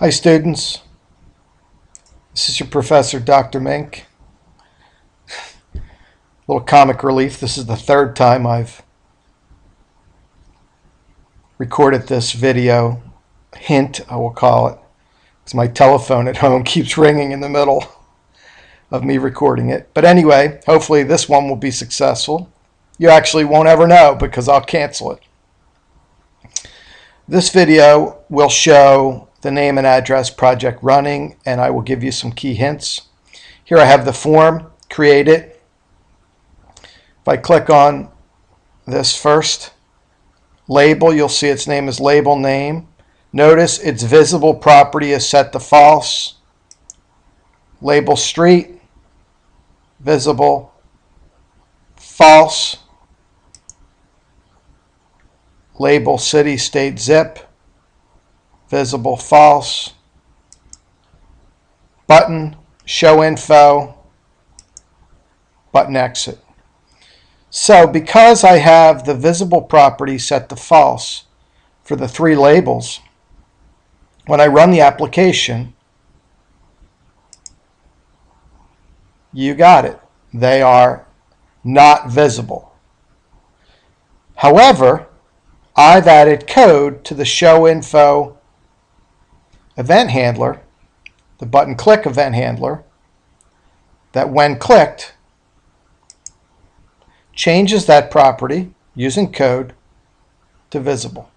Hi students, this is your professor Dr. Mink. little comic relief, this is the third time I've recorded this video hint, I will call it, because my telephone at home keeps ringing in the middle of me recording it. But anyway, hopefully this one will be successful. You actually won't ever know because I'll cancel it. This video will show the name and address project running, and I will give you some key hints. Here I have the form, create it. If I click on this first label, you'll see its name is label name. Notice its visible property is set to false. Label street, visible, false. Label city, state, zip, visible false, button, show info, button exit. So because I have the visible property set to false for the three labels, when I run the application, you got it. They are not visible. However, I've added code to the show info event handler, the button click event handler, that when clicked, changes that property using code to visible.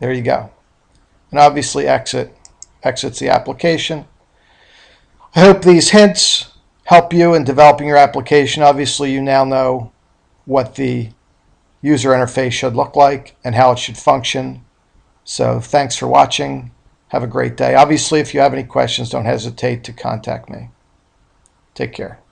There you go. And obviously exit exits the application. I hope these hints help you in developing your application. Obviously, you now know what the user interface should look like and how it should function. So thanks for watching. Have a great day. Obviously, if you have any questions, don't hesitate to contact me. Take care.